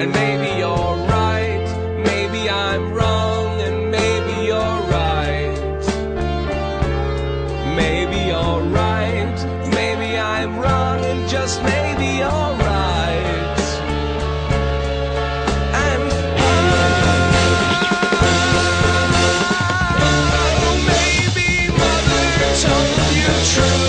And maybe you're right, maybe I'm wrong, and maybe you're right. Maybe you're right, maybe I'm wrong, and just maybe you're right. Told you true